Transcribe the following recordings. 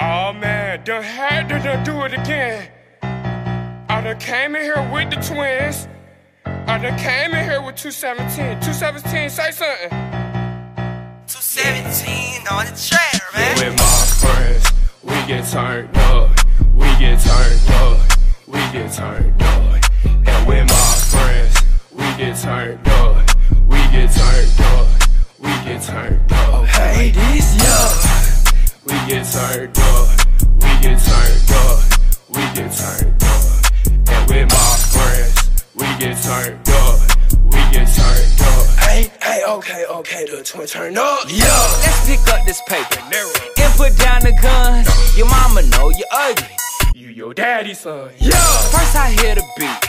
Oh man, done had to done do it again. I done came in here with the twins. I done came in here with 217. 217, say something. 217 on the track, man. With my friends, we get turned up. We get turned up. We get turned up. Get turned up. We get turned up. We get turned up. And with my friends, we get turned up. We get turned up. Hey, hey, okay, okay, the twin turn up. Yo. Let's pick up this paper and put down the guns. Your mama know you ugly. You your daddy's son. Yo. First I hear the beat,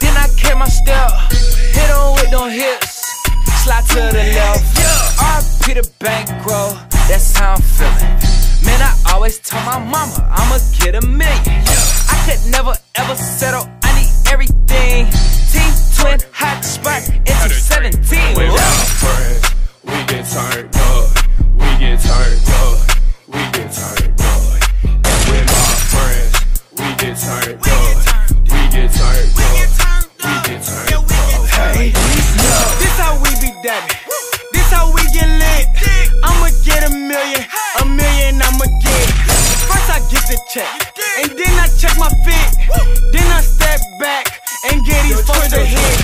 then I carry my step. Hit on with them hips, slide to the left. Yeah. RP the bankroll, that's how I'm feeling. Always tell my mama I'ma get a million. I could never ever settle, I need everything. Team twin, hot spot, into 17. With my friends, we get turned up. We get turned up. We get turned up. And with my friends, we get turned up. We get turned up. We get turned up. Hey, this. This how we be daddy. Check, and then I check my fit. Then I step back and get these folks to hit.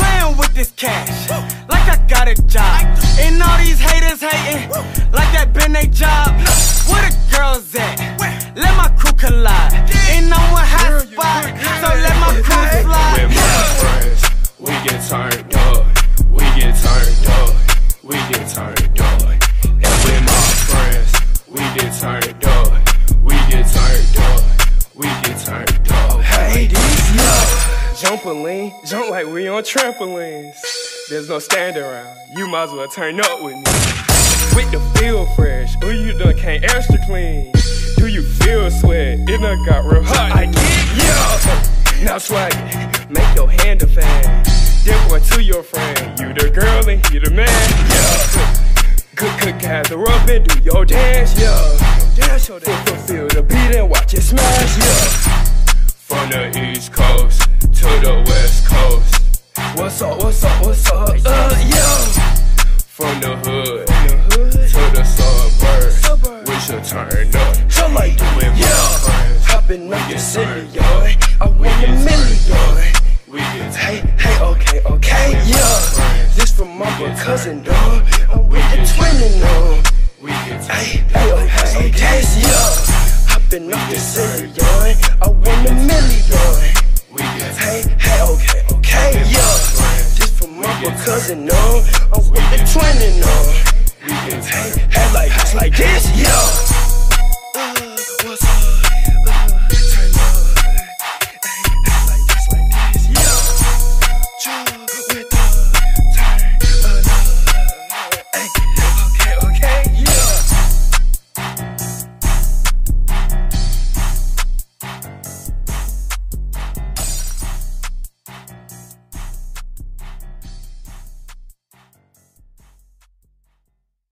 Playing with this cash, like I got a job. And all these haters hating, like that been they job. Young. Jump like we on trampolines. There's no stand around, you might as well turn up with me. With the feel fresh, or you done came extra clean. Do you feel sweat? It done got real hot. I get yeah. Now swag it, make your hand a fan. Then boy to your friend, you the girl and he the man. Yeah. Good cook, gather up and do your dance, yeah. Dance your dance. Feel the beat and watch it smash, yeah. From the east coast to the west coast. What's up, what's up, what's up? Uh, yeah. From the hood to the suburbs. We should turn up. So like the With my yeah. friends. Hopping up the city, yo. I want a million. We get Hey, hey, okay, okay, yeah. This from my cousin, dog. I'm with the get twinning, on. We get Hey, hey, okay, okay, yeah. My cousin, no. I'm with the twinning, on. Hey, like, like this, yeah.